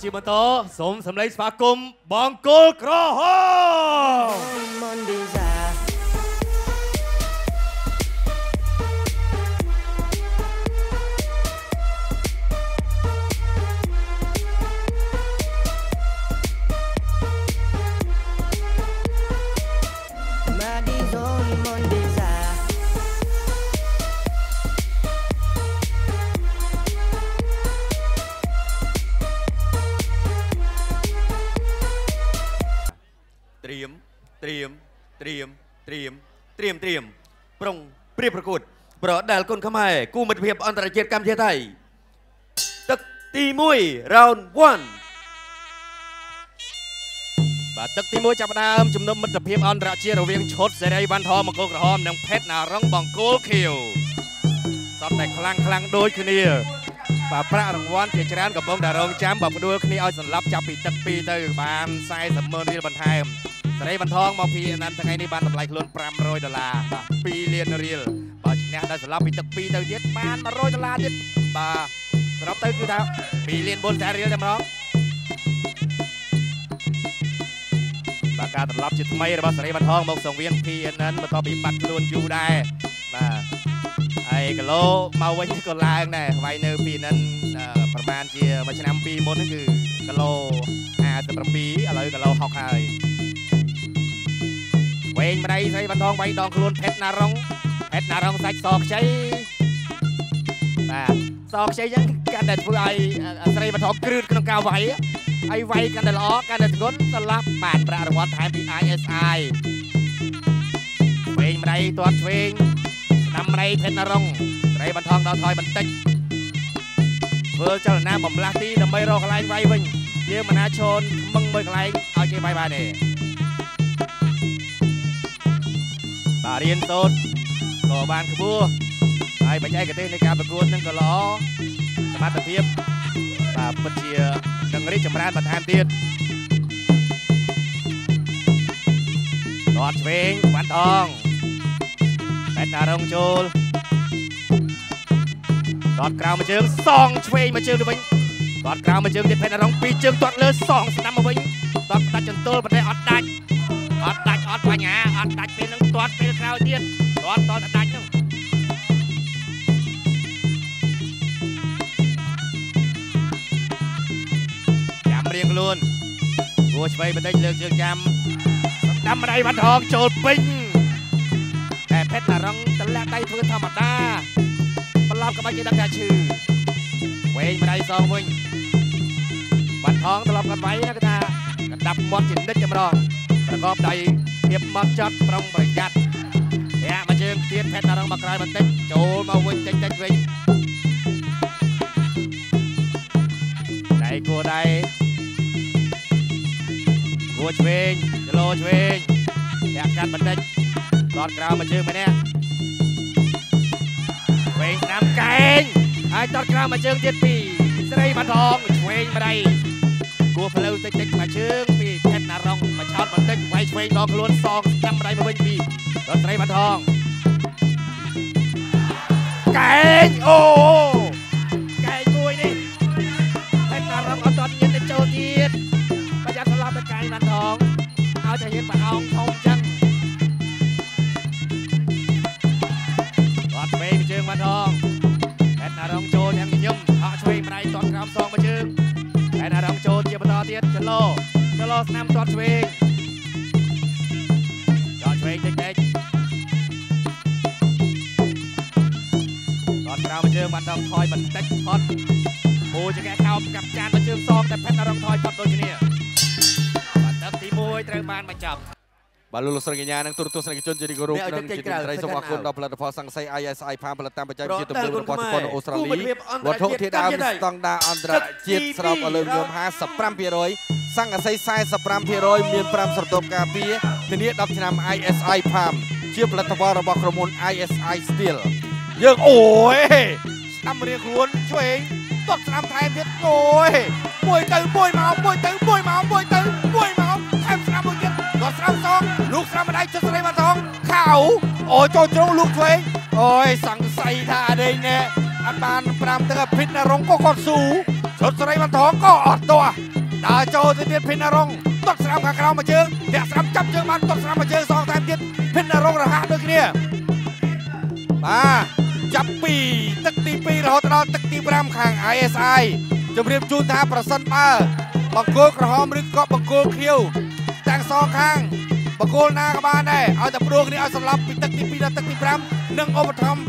បាទជាបន្តសូមសម្លេងស្វាគមន៍បងគោលក្រហម ដាល់គុនខ្មែរគូមិត្តភាពអន្តរជាតិកម្ពុជាថៃទឹកទី1 round 1បាទទឹកទី1ចាប់ផ្ដើមជំនុំមិត្តភាពអន្តរជាតិរវាងឈុតសេរីវ៉ាន់ថមមង្គលក្រហមនិងផេតណារងបង្គោលខៀវសតតែខ្លាំងខ្លាំងដូចគ្នាបាទប្រាក់រង្វាន់ជាច្រើនកំពុងតែរងចាំបើផ្ដួលគ្នាឲ្យសន្លប់ចាប់ពីទឹក2ទៅបាន40ម៉ឺនរៀលបន្ថែម សេរីវ៉ាន់ថងមកពីអនន្តថ្ងៃនេះបានតម្លៃខ្លួន500ដុល្លារបាទ2លានរៀលបើឈ្នះដោយសន្លប់ពីទឹក2ទៅទៀតបាន100ដុល្លារទៀតបាទសរុបទៅគឺថា2លាន4សែនរៀលតែម្ដងបាទការត្រឡប់ជាថ្មីរបស់សេរីវ៉ាន់ថងមកសង្វៀន PNN បន្ទាប់ពីបាត់ខ្លួនយូរដែរបាទហើយគីឡូមកវិញក៏ឡើងដែរថ្វាយនៅពីនឹងប្រហែលជាមួយឆ្នាំពីមុនហ្នឹងគឺគីឡូ57ឥឡូវគីឡូ60ហើយ វែងម្ដាយស្រីបានថងវាយដងខ្លួនផេតណារុងផេតណារុងសាច់សខ្ចីបាទសខ្ចីចឹងកាន់តែធ្វើឲ្យស្រីបានថងគ្រឺតក្នុងការវាយហើយវាយកាន់តែល្អកាន់តែធ្ងន់ស្លាប់បានប្រាក់រង្វាន់ថែមពី ISI វែងម្ដាយទាត់ឆ្វេងស្ដាំម្ដាយផេតណារុងស្រីបានថងដល់ថយបន្តិចធ្វើចលនាបំលាស់ទីដើម្បីរកកន្លែងវាយវិញយើងមិនអាចឈនខឹងមួយកន្លែងឲ្យគេវាយបានទេ បាទរៀនសូត្រក៏បានខ្ពស់ហើយបច្ចេកទេសនៃការប្រកួតនឹងក៏ល្អសមត្ថភាពបាទពិតជានឹងរីកចម្រើនបន្ថែមទៀតដតឆ្វេងវ៉ាន់ថងបែតតារងចូលដតក្រៅមួយជើងសងឆ្វេងមួយជើងទៅវិញដតក្រៅមួយជើងទៀតផេតរងពីរជើងទាត់លើសងស្ដាំមកវិញដតដាច់ចន្ទល់ប៉ុន្តែអត់ដាច់អត់ដាច់ អត់បញ្ញាអត់ដាច់ពេលនឹងទាត់ពេលក្រោយទៀតទាត់តតដាច់ហ្នឹងចាំរៀងខ្លួនគួរឆ្វេងបន្តិចលើកជើងចាំស្ដាំម្ដាយបាត់ថងចូលពេញតែផេតណារងតម្លាក់ដៃធ្វើធម្មតាប្រឡប់ក្បាច់គេដឹងថាឈឺវែងម្ដាយសងវិញបាត់ថងត្រឡប់កាន់វាយណាគេថាកណ្ដាប់មាត់ជានិច្ចតែម្ដងប្រកបដោយ ភាពម៉ត់ចត់ប្រុងប្រយ័ត្នរាក់មកជើងទៀតផេតណារងមកក្រោយបន្តិចចូលមកវិញតិចតិចវិញដៃគួរដៃគួរឆ្វេងចលោឆ្វេងរាក់កាត់បន្តិចដតក្រៅមកជើងម្នាក់ឆ្វេងស្ដាំកែងហើយដតក្រៅមកជើងទៀតពីស្រីបាត់ថងឆ្វេងម្ដាយគួរផ្លូវតិចតិចមកជើងពីផេតណារងមក ឆោតបន្តិចវាយឆ្វេងដងខ្លួនសងស្ដាំម្ដាយមកវិញពីដតស្រីបាត់ថងកែងអូកែងមួយនេះផេតណារងអត់តញៀនទៅចូលទៀតប្រយ័ត្នស្លាប់ទៅកែងបាត់ថងឲ្យតែហ៊ានប្រអោងធំចឹងអត់ឆ្វេងជើងបាត់ថងផេតណារងចូលយ៉ាងញញឹមហក់ឆ្វេងម្ដាយតត់ក្រោមសងមកជើងផេតណារងចូលជាបន្តទៀតចលោ ចលោស្នាមតត់ឆ្វេងតត់ឆ្វេងតិចតិចតត់ក្រោមមកជើងបាត់ថងថយបន្តិចផុតពូជាកែខោបកាប់ចានមកជើងសងតែផេតណារងថយផុតដូចគ្នាបាទទឹកទី1ត្រូវបានបញ្ចប់ បាទលោកលោកស្រីកញ្ញានិងទូរទស្សនិកជនជាទីគោរពអ្នកឲ្យនិងទឹកជាក្រៅទីត្រីសូមអរគុណសក្កន្តដល់ផលិតផលសង្ស័យ ISI ផាមផលិតតាមបច្ចេកវិទ្យាទំប្រនើបដៅរបស់គុជណប៉ុនខ្មែរអូស្ត្រាលីគូមិត្តភាពអន្តរជាតិវត្ថុធាតុដើមកម្ពុជាស្តង់ដារអន្តរជាតិទឹកស្រោបអលឹមញោម55%សង្កសី45%មាន5ស្រទាប់ការពារធានា10ឆ្នាំ ISI ផាមជាផលិតផលរបស់ក្រុមហ៊ុន ISI Steel យើងអូយស្ដាំរៀងខ្លួនឆ្វេងតត់ស្ដាំថែមទៀតអូយមួយទៅមួយមកមួយទៅមួយមកមួយទៅមួយមកថែមស្ដាំមួយទៀ តគាត់ស្ដាំសងលោកស្ដាំម្ដាយចុះស្រីមកថងខៅអូយចូលជ្រុងលោកឆ្វេងអូយសង្ស័យថាអីណែអត់បាន5ទឹកភិតណារងក៏គាត់ស៊ូឈុតសេរីបន្ទងក៏អត់ទាស់ដើរចូលទៅទៀតភិនរងទាត់ស្រាមខាងក្រោមមួយជើងតាក់ស្រាមចាប់ជើងបានទាត់ស្រាមមួយជើងសងតែទៀតភិនរងរហ័សដូចគ្នាបាទចាប់ពីទឹកទី2រហូតដល់ទឹកទី5ខាង ISI ជម្រាបជូនថាប្រសិនបើបង្គោលក្រហមឬក៏បង្គោលខៀវ ទាំងសងខាងបង្គោលណាក៏បានដែរឲ្យតែព្រោះគ្នាឲ្យសម្លាប់ពីទឹកទី2ដល់ទឹកទី5និងឧបត្ថម្ភ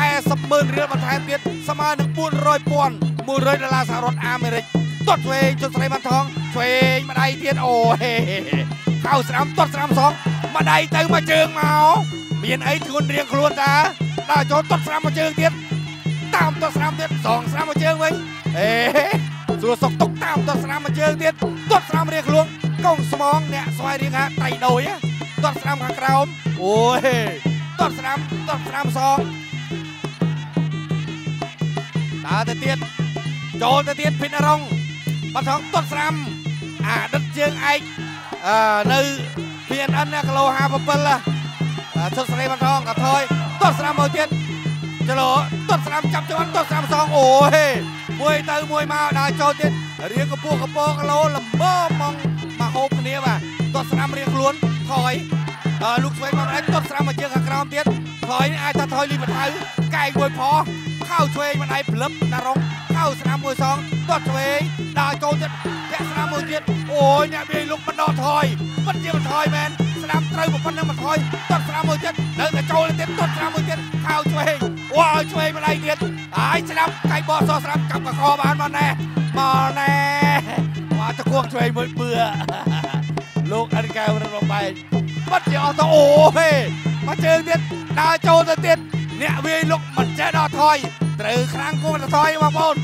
40ម៉ឺនរៀលបន្ថែមទៀតស្មើនឹង400ពាន់100ដុល្លារសហរដ្ឋអាមេរិកទាត់ឆ្វេងជុតស្រីបានថងឆ្វេងម្ដាយទៀតអូហេខៅស្រាំទាត់ស្រាំសងម្ដាយទៅមកជើងមកមានអីធ្ងន់រៀងខ្លួនតាដល់ចូលទាត់ស្រាំមកជើងទៀតតាមទាត់ស្រាំទៀតសងស្រាំមកជើងវិញអេសួរសុកទុកតាមទាត់ស្រាំមកជើងទៀតទាត់ស្រាំរៀងខ្លួន កងស្មងអ្នកស្វាយរៀងហាតៃដូចទាត់ស្រាំខាងក្រោមអូយទាត់ស្រាំទាត់ស្រាំសងដើរទៅទៀតចូលទៅទៀតភិនរងបាត់ថងទាត់ស្រាំអាដិតជើងឯកអឺនៅ PNN ណាគីឡូ57ណាឈុតស្រីបាត់ថងក៏ថយទាត់ស្រាំមកទៀតចលោទាត់ស្រាំចាប់ជាន់ទាត់ស្រាំសងអូយមួយទៅមួយមកដើរចូលទៀតរៀងកពស់កពងគីឡូលំបមក មកហូបគ្នាបាទទាត់ស្រាំរៀងខ្លួនថយអឺលោកស្វែងមកមិនអាចទាត់ស្រាំមកជើងខាងក្រោមទៀតថយអាចថាថយលីបថៅកែងមួយផោខោឆ្វេងមិនដៃព្រលឹបណារងខោស្នាមមួយសងទាត់ឆ្វេងដើរចូលទៀតធាក់ស្នាមមួយទៀតអូយអ្នកវាយលុកបណ្ដោះថយពិតជាមិនថយមែនស្នាមត្រូវប៉ុណ្ណឹងមិនថយទាត់ស្នាមមួយទៀតនៅតែចូលទៀតទាត់ស្នាមមួយទៀតខោឆ្វេងអូឲ្យឆ្វេងមិនដៃទៀតហើយស្នាមកៃបោះសស្នាមចាប់កកបានមកណែមកណែ មកតគោះឆ្វេងមួយបឿលោកអរិកែវរំបែកបាត់ជាអត់ទៅអូហេមកជើងទៀតដើរចូលទៅទៀតអ្នកវាយលុកមិនចេះដល់ថយត្រូវខ្លាំងគួរទៅថយបងប្អូន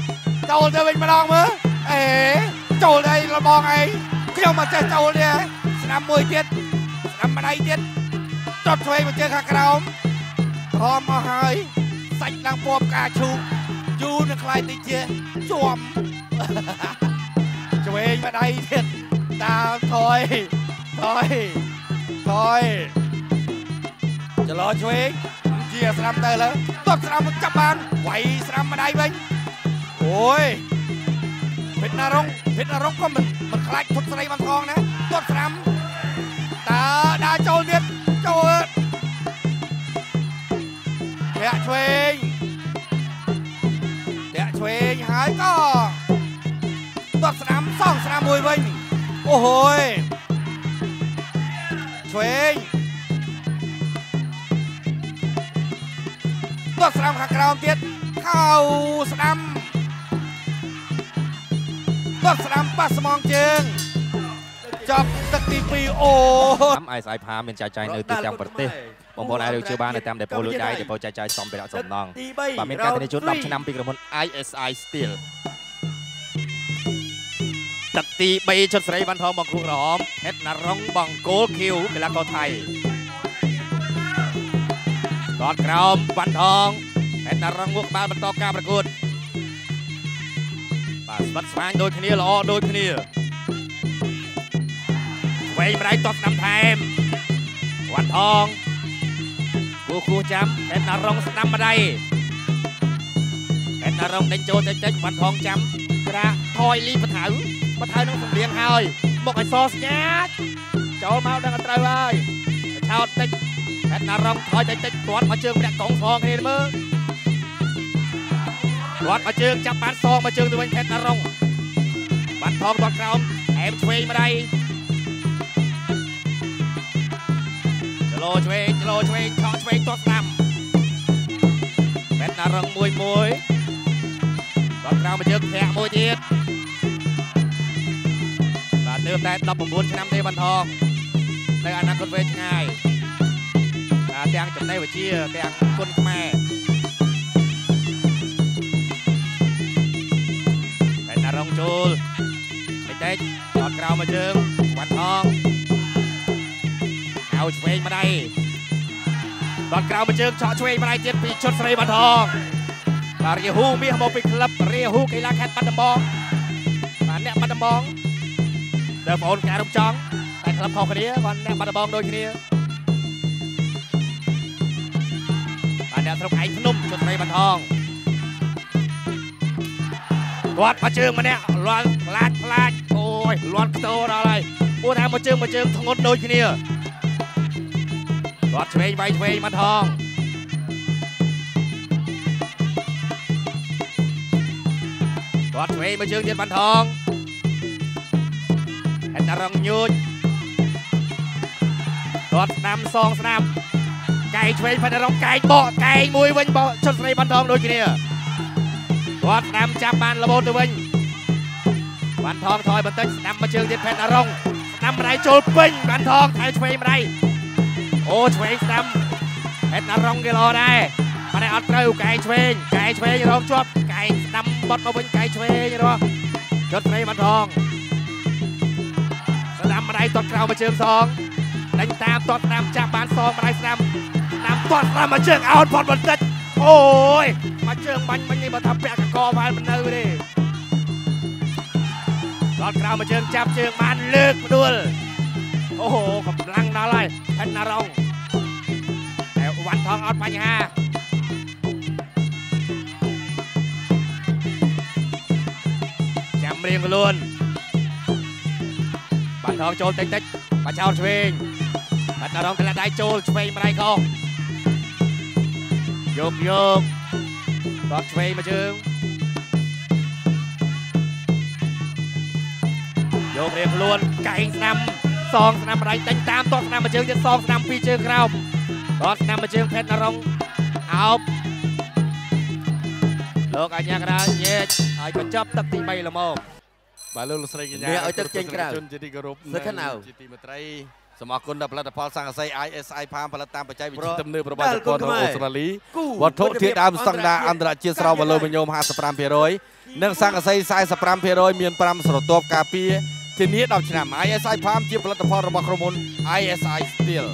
ចូលទៅវិញម្ដងមើលអេចូលទៅលបងអីខ្ញុំមកចេះចូលនេះស្នាមមួយទៀតស្នាមម្ដាយទៀតចត់ឆ្វេងមកជើងខាងក្រោមធំមកហើយសាច់ឡើងពណ៌ផ្កាឈូកយូរនឹងខ្លាយតិចជាជាប់ឆ្វេងម្ដាយទៀតតាមថយថយថយចលោឆ្វេងជាស្រាំទៅលើទាត់ស្រាំចាប់បានវាយស្រាំម្ដាយវិញអូយភិតណារងភិតណារងក៏មិនមិនខ្លាចឈុតស្រីបានថងណាទាត់ស្រាំតើដើរចូលទៀតចូលធាក់ឆ្វេងធាក់ឆ្វេងហើយក៏ ទាត់ស្រាំសងស្រាំមួយវិញអូហូយឆ្វេងទាត់ស្ដាំខាងក្រោមទៀតខោស្ដាំទាត់ស្ដាំប៉ះស្មងជើងចាប់ទឹកទី2អូតាម ISI ផាមានចែកចាយនៅទូទាំងប្រទេសបងប្អូនអាចរកជឿបាននៅតាមដេប៉ូលុយដៃដេប៉ូចែកចាយសំភារៈសំណងបាទមានការធានាជូន10ឆ្នាំពីក្រុមហ៊ុន ISI Steel ទឹកទី3ជុតស្រីវ៉ាន់ថងបង្គោលក្រហមហេតណារុងបង្គោលខៀវកីឡាករថៃគាត់ក្រោមវ៉ាន់ថងហេតណារុងមុខក្បាលបន្តការប្រកួតបាទស្វិតស្វាញដូចគ្នាល្អដូចគ្នាវែងម្ដាយតបស្ដាំថែមវ៉ាន់ថងគូគូចាំហេតណារុងស្ដាំម្ដាយហេតណារុងដេញចូលតិចតិចវ៉ាន់ថងចាំក្រាថយលីបថៅ បថៅនឹងសម្លៀងហើយមកឲ្យសស្ញាតចូលមកដឹងឲ្យត្រូវហើយឆោតតិចហេតណារុងថយតិចតិចគាត់មកជើងប្រាក់កងសងគ្នាមើលគាត់មកជើងចាប់បានសងមកជើងទៅវិញហេតណារុងបាត់ថងគាត់ក្រោមអែមឆ្វេងម្ដាយចលោឆ្វេងចលោឆ្វេងឆក់ឆ្វេងទាត់ស្ដាំហេតណារុងមួយមួយគាត់ក្រោមមកជើងធាក់មួយទៀត បាទទើបតែ19ឆ្នាំទេបន្ថងនៅអនាគតវែងឆ្ងាយបាទទាំងចំណេះវិជ្ជាទាំងគុណខ្មែរតែណារងចូលតិចតិចអត់ក្រោមមកជើងវ៉ាន់ថងហៅឆ្វេងម្ដាយដល់ក្រោមមកជើងឆក់ឆ្វេងម្ដាយទៀតពីឈុតស្រីវ៉ាន់ថងបាទរាហូមាសមកពីក្លឹបរាហូកីឡាខេត្តបាត់ដំបងបាទអ្នកបាត់ដំបង ដើបងប្អូនការរំចង់តែក្លឹបខុសគ្នាគាត់អ្នកបាត់ដំបងដូចគ្នាបាទអ្នកស្រុកឯងភ្នំជុតស្រីបាត់ថងគាត់មកជើងម្នាក់លាន់ខ្លាចខ្លាចអូយលាន់ខ្ទោដល់ហើយពួកថាមកជើងមកជើងធ្ងន់ដូចគ្នាគាត់ឆ្វេងវាយឆ្វេងមកថងគាត់ឆ្វេងមកជើងទៀតបានថងហេត រងញូចគាត់ស្ដាំសងស្ដាំកែងឆ្វេងផាត់រងកែងបកកែងមួយវិញបកឈុតស្រីបានថងដូចគ្នាគាត់ស្ដាំចាប់បានលបូនទៅវិញបានថងថយបន្តិចស្ដាំមកជើងទៀតផេតរងស្ដាំម្ដាយចូលពេញបានថងថែឆ្វេងម្ដាយអូឆ្វេងស្ដាំផេតរងគេល្អដែរបានអត់ត្រូវកែងឆ្វេងកែងឆ្វេងរងជាប់កែងស្ដាំបត់មកវិញកែងឆ្វេងរកជុតស្រីបានថងស្ដាំ ម្ដាយតត់ក្រៅមកជើងសងដេញតាមតត់ស្ដាំចាប់បានសងម្ដាយស្ដាំស្ដាំតត់ស្ដាំមកជើងអោតផុតបន្តិចអូយមកជើងបាញ់មិញនេះបើថាពាក់កកបានមិននៅទេតត់ក្រៅមកជើងចាប់ជើងបានលើកផ្ដួលអូហូកម្លាំងដល់ហើយផេតណារងតែវ៉ាន់ថងអត់បញ្ហាចាំរៀងខ្លួន បានថងចូលតិចតិចបាចោលឆ្វេងបាត់ណារងកលាដៃចូលឆ្វេងម្ដាយខុសយកយកតបឆ្វេងមកជើងយករៀងខ្លួនកែងស្នាមសងស្នាមម្ដាយដេញតាមតបស្នាមមកជើងទៀតសងស្នាមពីរជើងក្រោមតបស្នាមមកជើងផេតណារងអោបលោកអញ្ញាកដាលញែកឲ្យបញ្ចប់ទឹកទី3ល្មម បាទលោកលោកស្រីកញ្ញាអ្នកឲ្យទឹកចេញក្រៅជនជាទីគោរពសឹកខណៅជាទីមេត្រីសូមអរគុណដល់ផលិតផលសង្កសី ISI ផាមផលិតតាមបច្ចេកវិទ្យាប្រទំនើបរបស់ដែលជប៉ុនគុណនិងខ្មែរអូស្ត្រាលីគូវត្ថុធាតុដើមស្តង់ដារអន្តរជាតិស្រោបវ៉ាឡូមីញ៉ូម55%និងសង្កសី45%មាន5ស្រទាប់ការពារធានា10ឆ្នាំ ISI Farm ជាផលិតផលរបស់ក្រុមហ៊ុន ISI Steel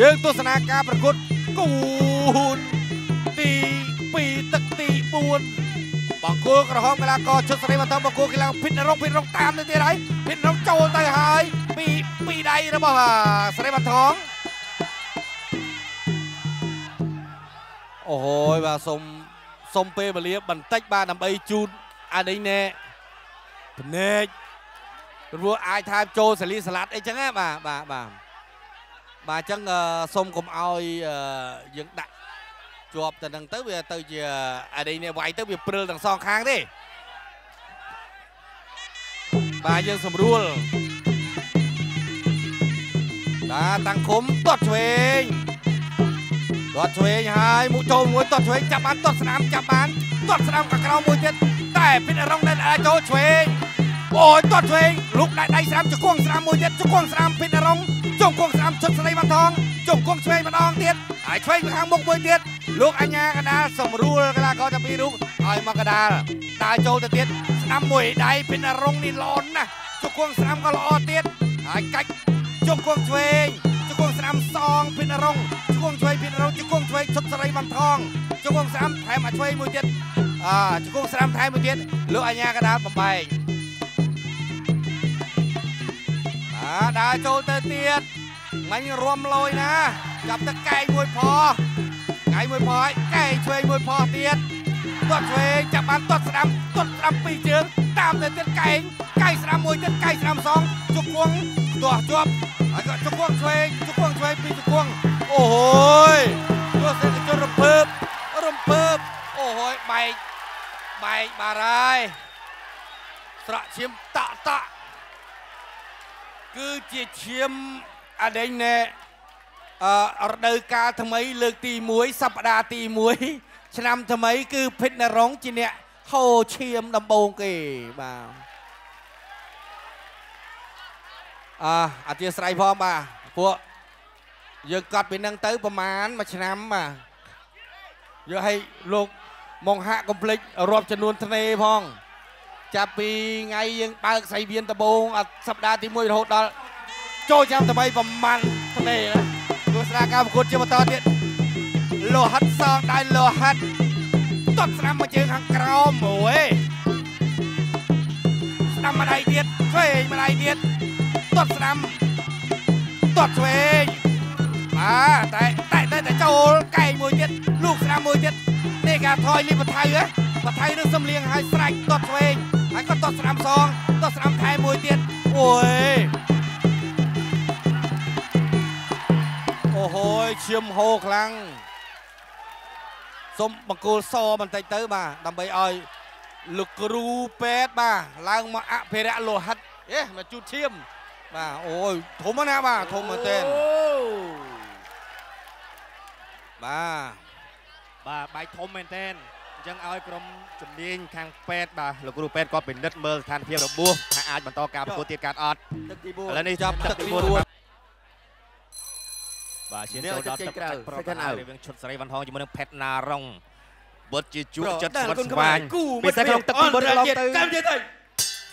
យើងទស្សនាការប្រកួតគូនទី2ទឹកទី4 បង្គោលក្រហមកីឡាករឈុតស្រីបន្តបង្គោលកីឡាភិតនរងភិតនរងតាមទៅទៀតហើយភិតនរងចូលទៅហើយពីពីដៃរបស់ស្រីបាត់ថងអូយបាទសុំសុំពេលវេលាបន្តិចបាទដើម្បីជូនអានេះណែភ្នែកព្រោះអាចថាចូលសាលីសាឡាត់អីចឹងណាបាទបាទបាទបាទអញ្ចឹងអឺសុំកុំឲ្យអឺយើងដាក់ ជាប់ទៅនឹងទៅវាទៅជាអានេះនេះវាយទៅវាព្រិលទាំងសងខាងទេបាទយើងស្រួលបាទតាំងឃុំតត់ឆ្វេងតត់ឆ្វេងហើយមុខចូលមួយតត់ឆ្វេងចាប់បានតត់ស្នាមចាប់បានតត់ស្នាមកក្រៅមួយទៀតតែពិតរងនៅអាចចូលឆ្វេងអូយតត់ឆ្វេងលោកដៃដៃស្នាមជង្គង់ស្នាមមួយទៀតជង្គង់ស្នាមពិតរង ជង្គង់ស្នាមឈុតស្រីបានថងជង្គង់ឆ្វេងម្ដងទៀតហើយឆ្វេងទៅខាងមុខមួយទៀតលោកអញ្ញាកដាលសម្រួលកីឡាករទាំងពីររូបឲ្យមកកដាលដើរចូលទៅទៀតស្នាមមួយដៃពិតរងនេះល្អណាស់ជង្គង់ស្នាមក៏ល្អទៀតហើយកាច់ជង្គង់ឆ្វេងជង្គង់ស្នាមសងពិតរងជង្គង់ឆ្វេងពិតរងជង្គង់ឆ្វេងឈុតស្រីបានថងជង្គង់ស្នាមថែមឲ្យឆ្វេងមួយទៀតអើជង្គង់ស្នាមថែមមួយទៀតលោកអញ្ញាកដាលបំបែ កអាដើរចូលទៅទៀតមិញរំលយណាចាប់ទឹកកែងមួយផកែងមួយផហើយកែងឆ្វេងមួយផទៀតទាត់ឆ្វេងចាប់បានទាត់ស្ដាំទាត់ស្ដាំពីរជើងតាមទៅទៀតកែងកែងស្ដាំមួយទៀតកែងស្ដាំសងជង្គង់ទាស់ជាប់ហើយក៏ជង្គង់ឆ្វេងជង្គង់ឆ្វេងពីរជង្គង់អូហូយទស្សនិកជនរំភើបរំភើបអូហូយបែកបែកបារហើយស្រក់ឈាមតាក់តាក់ គឺជាឈាមអដេញណែអឺរដូវកាលថ្មី លើកទី1សប្តាហ៍ទី1ឆ្នាំថ្មី គឺភិតនរងជាអ្នកហូរឈាមដំបូងគេបាទអឺអធិស្ឋានផងបាទពួកយើងកត់ពីនឹងទៅប្រហែលមួយឆ្នាំបាទយកឲ្យលោកមកហាក់កំភ្លេចរាប់ចំនួនធ្នេផង ចាប់ពីថ្ងៃយើងបើកសៃវៀនដំបូងអាសប្តាហ៍ទី1រហូតដល់ចូលឆ្នាំថ្មីប្រមាណធ្នេណាទស្សនាការប្រកួតជាបន្តទៀតលោហិតសងដៃលោហិតតត់ស្នាមមកជើងខាងក្រោមអូយស្នាមម្ដាយទៀតឆ្វេងម្ដាយទៀតតត់ស្នាមតត់ឆ្វេងបាទតែតែតែតែចូលកែងមួយទៀតลูกស្នាមមួយទៀតនេះការថយលីបថៅហ៎បថៃនឹងសំលៀងហើយស្រេចតត់ឆ្វេង ហើយក៏តត់ស្ដាំសងតត់ស្ដាំថែមមួយទៀតអូយអូហូយឈាមហូរខ្លាំងសុំបង្គោលសបន្តិចទៅបាទដើម្បីឲ្យលោកគ្រូពេទ្យបាទឡើងមកអភិរក្សលោហិតអេមកជូតឈាមបាទអូយធំណាស់បាទធំមែនទែនបាទបាទបាយធំមែនតើ អញ្ចឹងឲ្យក្រុមជំនាញខាងពេទ្យបាទលោកគ្រូពេទ្យគាត់ពិនិត្យមើលស្ថានភាពរបួសថាអាចបន្តការប្រកួតទៀតកើតអត់ទឹកទីឥឡូវនេះចាប់ទឹកទី4បាទឈានចូលដល់ទឹកចាច់ប្រកាសរវាងឈុតសេរីវ៉ាន់ថងជាមួយនឹងផេតណារុងបុតជាជួបចិត្តស្វិតស្វាញពិសេសក្នុងទឹកទី4កន្លងទៅកម្មទៀតទៅ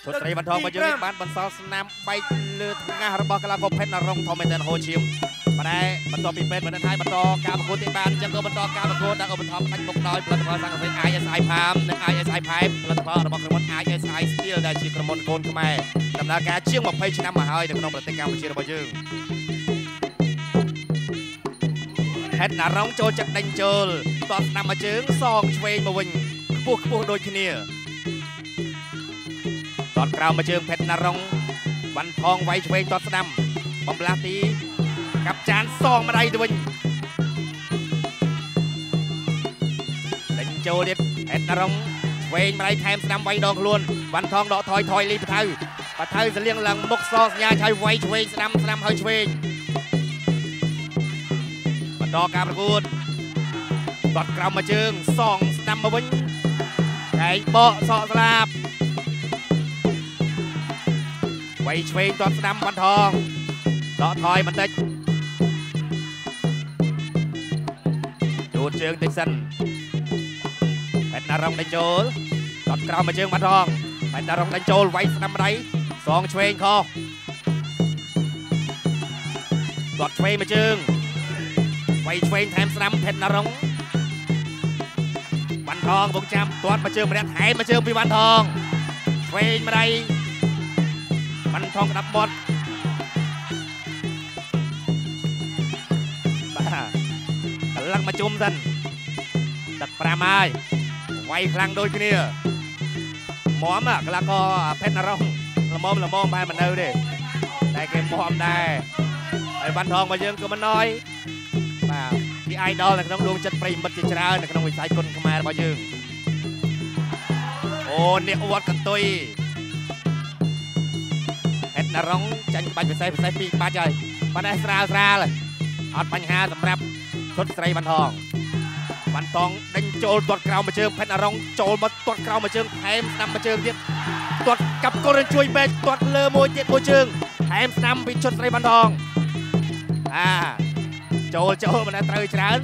ឈុតសេរីវ៉ាន់ថងរបស់យើងនេះបានបន្សល់ស្នាមបែកលើថ្ងាសរបស់កីឡាករផេតណារុងធំមែនទែនហូឈៀម ប៉ុន្តែបន្ទាប់ពីពេទ្យបានថាបន្តការប្រកួតទៀតបានអញ្ចឹងក៏បន្តការប្រកួតដែលឧបត្ថម្ភផ្ដាច់មុខដោយផលិតផលសង្កសី ISI Palm និង ISI Pipe ផលិតផលរបស់ក្រុមហ៊ុន ISI Steel ដែលជាក្រុមហ៊ុនកូនខ្មែរដំណើរការជាង20ឆ្នាំមកហើយនៅក្នុងប្រទេសកម្ពុជារបស់យើងហេតុណារងចូលចិត្តដេញចូលតបស្ដាំមកជើងសងឆ្វេងមកវិញខ្ពស់ខ្ពស់ដូចគ្នាតតក្រោមមកជើងផេតណារុងវ៉ាន់ថងវាយឆ្វេងតតស្ដាំបំលាស់ទីកាប់ ចានសងម្ដាយទៅវិញដេញចូលទៀតផេតណារុងឆ្វេងម្ដាយថែមស្ដាំវាយដងខ្លួនវ៉ាន់ថងដកថយថយលីបថៅបថៅសលៀងឡើងមុខសសញ្ញាឲ្យវាយឆ្វេងស្ដាំស្ដាំហើយឆ្វេងបន្តការប្រកួតបាត់ក្រោមមកជើងសងស្ដាំមកវិញកែងបកសក់ស្លាប់វាយឆ្វេងទាត់ស្ដាំបាត់ថងដកថយបន្តិច ជូតជើងតិចសិនផេតណារងដេញចូលទាត់ក្រោមមកជើងបាត់ថងផេតណារងដេញចូលវាយស្ដាំម្ដាយសងឆ្វេងខុសទាត់ឆ្វេងមកជើងវាយឆ្វេងថែមស្ដាំផេតណារុងវ៉ាន់ថងវងចាំទាត់មកជើងម្នាក់ថែមមកជើងពីវ៉ាន់ថងឆ្វេងម្ដាយវ៉ាន់ថងក្តាប់បត់ មកជុំសិនទឹក5ហើយវាយខ្លាំងដូចគ្នាមមកីឡាករផេតណារុងល្មមល្មមបែរមិននៅទេតែគេមមដែរហើយវ៉ាន់ថងមកយើងក៏មិនណយបាទពី idol នៅក្នុងដួងចិត្តប្រិមិត្តជាច្រើននៅក្នុងវិស័យគុនខ្មែររបស់យើងអូនេះអវត្តកន្ទុយហេតណារុងចាញ់បាច់ពិសេសពិសេសពីរបាច់ហើយប៉ុន្តែស្រាលស្រាលអត់បញ្ហាសម្រាប់ ឈុតស្រីបានថងបានតងដេញចូលទាត់ក្រោមមួយជើងផេតណារុងចូលមកទាត់ក្រោមមួយជើងថែមស្ដាំមួយជើងទៀតទាត់កាប់កូនជួយបែកទាត់លើមួយទៀតមួយជើងថែមស្ដាំពីឈុតស្រីបានថងអាចូលចូលមិនដែលត្រូវច្រើន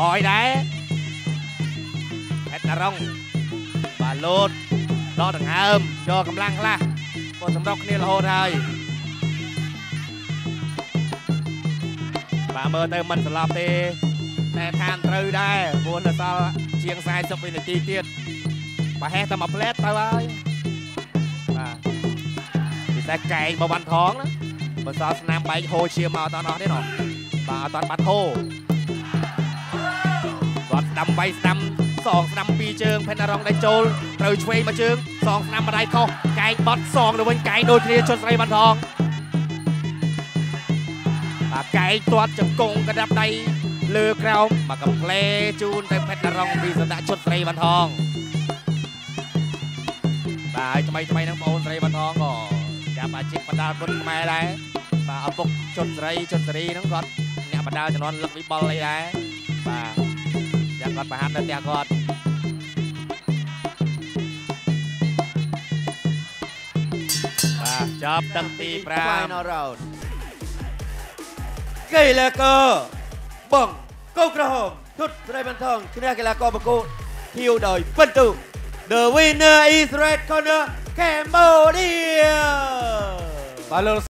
អយដែរហេតណារុងបាទលោតដកដង្ហើមយកកម្លាំងខ្លះក៏សម្រុកគ្នារហូតហើយបាទមើលទៅមិនស្លាប់ទេ តែឋានត្រូវដែរព្រោះនៅសល់ជាង40វិនាទីទៀតប្រហែលតែមួយផ្លែតទៅហើយបាទពិសេសកែងមកវ៉ាន់ថងណាបើសល់ស្នាមបែកហូរឈាមមកអត់អស់ទេណោះបាទអត់បាត់ហូគាត់ស្ដាំបៃស្ដាំសងស្ដាំពីរជើងផេនរងដេញចូលត្រូវឆ្វេងមកជើងសងស្ដាំម្ដាយខុសកែងបត់សងទៅវិញកែងដូចគ្នាជន់ស្រីបានថងបាទកែងទាត់ចង្គង់កដាប់ដៃ លើក្រោមមកកំ pl េជូនទៅផេនរងពីសណ្ដាក់ជន់ស្រីបានថងបាទហើយថ្មីថ្មីហ្នឹងបងអូនស្រីបានថងក៏ចាប់អាជីពបណ្ដាលគុណខ្មែរដែរបាទឪពុកជុនសេរីជុនសេរីហ្នឹងគាត់អ្នកបដាជំនាន់លឹកវិបុលអីដែរបាទយ៉ាងគាត់ប្រហាត់នៅផ្ទះគាត់បាទចាប់ទឹកទី final round កីឡាករ បងកូនក្រហមទុតស្រីបន្ថងឈ្នះកីឡាករប្រកួតធាវដោយពិន្ទុ The winner is Red Corner Cambodia បាទលោក